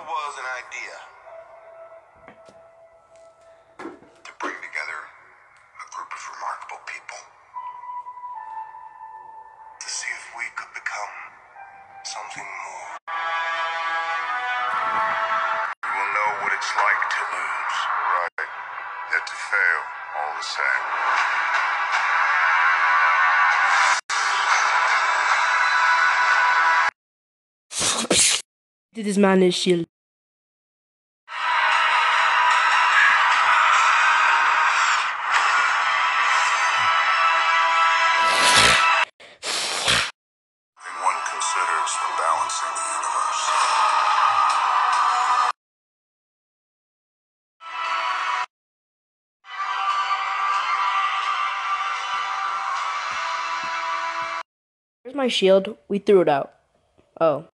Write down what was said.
there was an idea to bring together a group of remarkable people to see if we could become something more. You will know what it's like to lose. Right. Yet to fail all the same. Did this man his shield. Thing one considers when balancing the universe. Where's my shield? We threw it out. Oh.